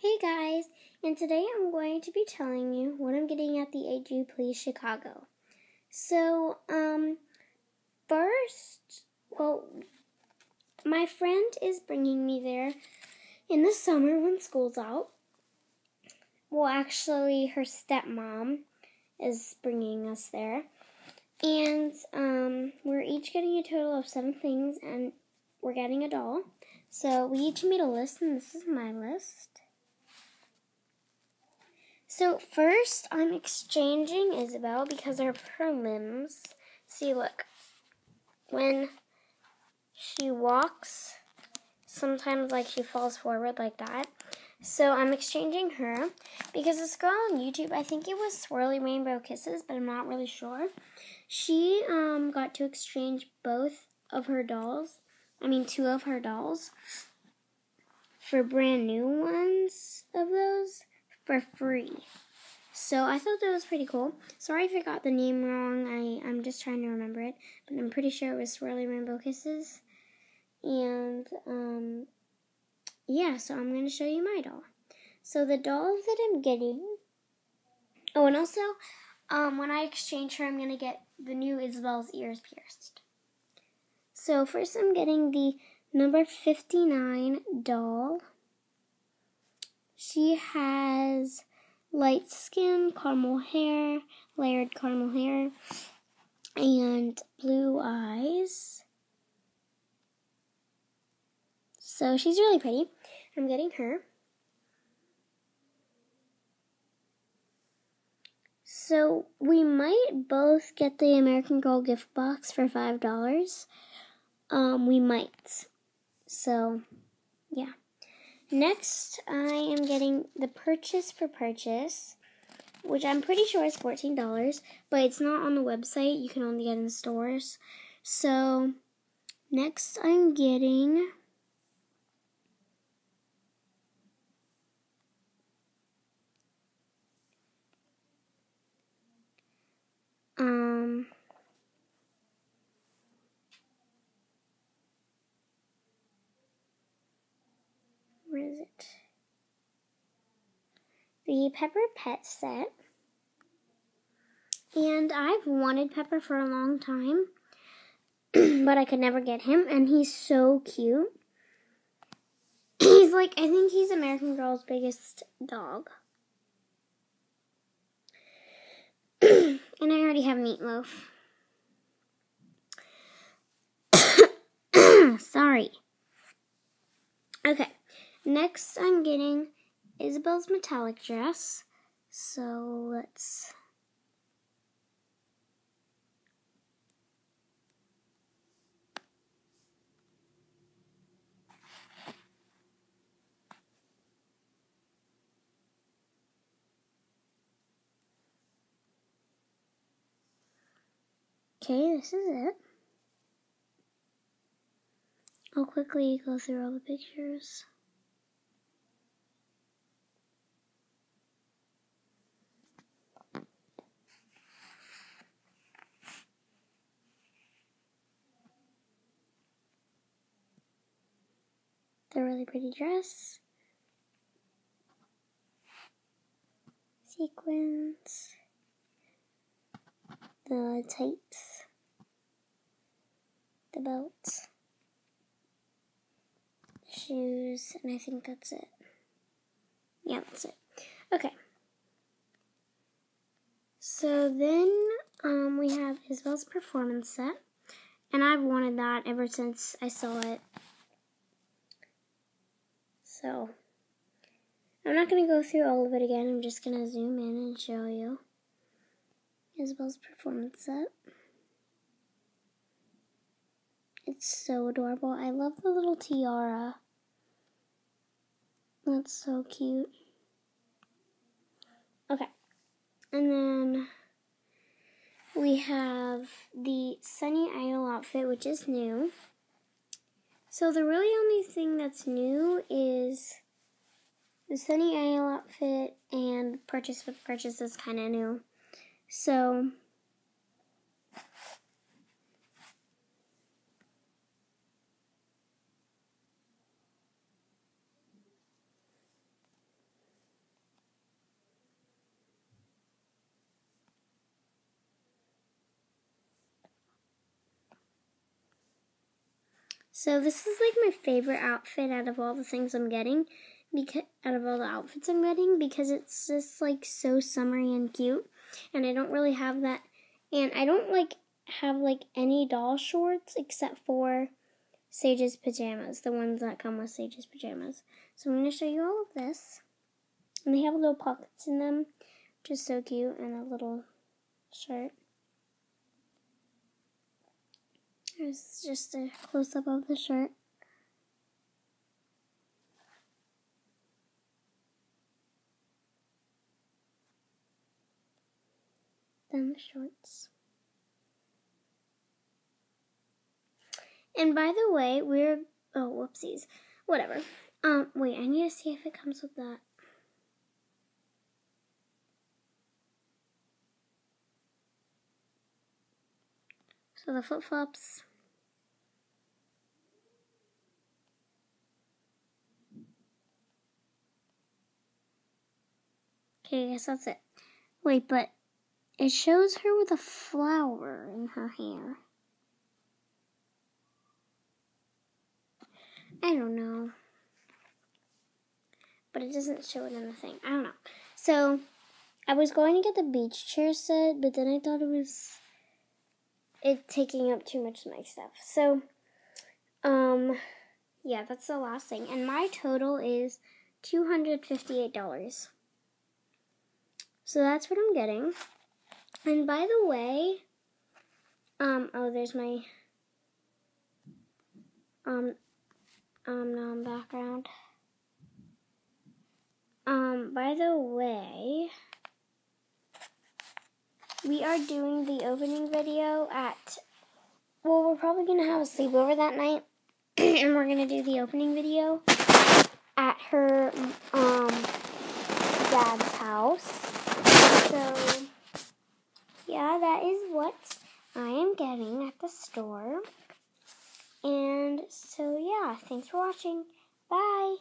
Hey guys, and today I'm going to be telling you what I'm getting at the AG Place Chicago. So, um, first, well, my friend is bringing me there in the summer when school's out. Well, actually, her stepmom is bringing us there. And um, we're each getting a total of seven things, and we're getting a doll. So we each made a list, and this is my list. So first, I'm exchanging Isabelle because her limbs. See, look. When she walks, sometimes like she falls forward like that. So I'm exchanging her because this girl on YouTube, I think it was Swirly Rainbow Kisses, but I'm not really sure. She um got to exchange both of her dolls. I mean, two of her dolls for brand new ones of those for free. So I thought that was pretty cool. Sorry if I got the name wrong. I, I'm just trying to remember it. But I'm pretty sure it was Swirly Rainbow Kisses. And um, yeah, so I'm going to show you my doll. So the doll that I'm getting. Oh, and also, um, when I exchange her, I'm going to get the new Isabelle's ears pierced. So first I'm getting the number 59 doll. She has light skin, caramel hair, layered caramel hair, and blue eyes. So she's really pretty. I'm getting her. So we might both get the American Girl gift box for five dollars. Um, we might. So, yeah. Next, I am getting the purchase for purchase, which I'm pretty sure is $14, but it's not on the website. You can only get in stores. So, next I'm getting um where is it? The Pepper Pet set. And I've wanted Pepper for a long time, but I could never get him, and he's so cute. He's like, I think he's American Girl's biggest dog. and I already have meatloaf. Sorry. Okay. Next, I'm getting Isabelle's metallic dress. So let's. Okay, this is it. I'll quickly go through all the pictures. The really pretty dress. Sequins. The tights. The belt. The shoes. And I think that's it. Yeah, that's it. Okay. So then um, we have Isabelle's performance set. And I've wanted that ever since I saw it so, I'm not going to go through all of it again. I'm just going to zoom in and show you Isabelle's performance set. It's so adorable. I love the little tiara. That's so cute. Okay. And then we have the Sunny Isle outfit, which is new. So the really only thing that's new is the Sunny Isle outfit and purchase with purchase is kind of new. So So this is like my favorite outfit out of all the things I'm getting, because out of all the outfits I'm getting, because it's just like so summery and cute, and I don't really have that, and I don't like have like any doll shorts except for Saige's pajamas, the ones that come with Saige's pajamas. So I'm going to show you all of this. And they have little pockets in them, which is so cute, and a little shirt. Here's just a close up of the shirt. Then the shorts. And by the way, we're oh whoopsies. Whatever. Um wait, I need to see if it comes with that. So the flip flops. Okay, I guess that's it. Wait, but it shows her with a flower in her hair. I don't know. But it doesn't show it in the thing. I don't know. So, I was going to get the beach chair set, but then I thought it was it taking up too much of my stuff. So, um, yeah, that's the last thing. And my total is $258. So that's what I'm getting. And by the way, um, oh, there's my, um, um, non background. Um, by the way, we are doing the opening video at, well, we're probably going to have a sleepover that night, and we're going to do the opening video at her, um, dad's house. So, yeah, that is what I am getting at the store. And so, yeah, thanks for watching. Bye.